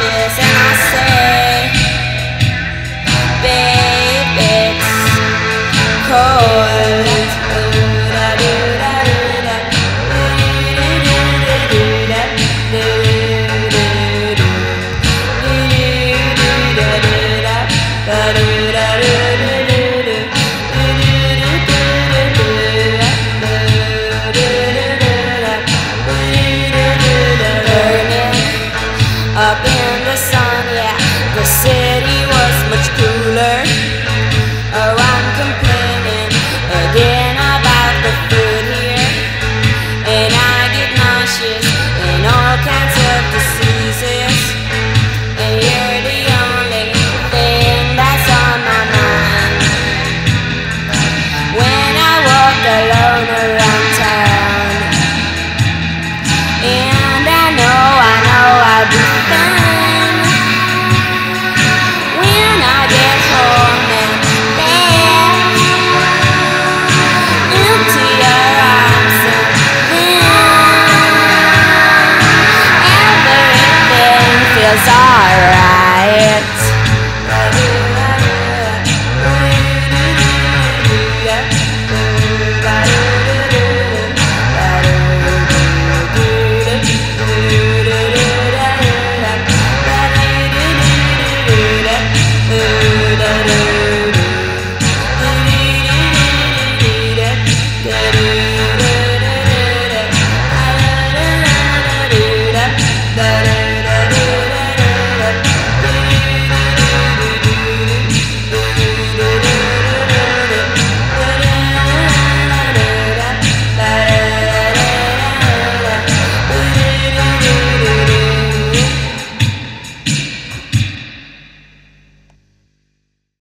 Yes. up in the sun, yeah, the city. desire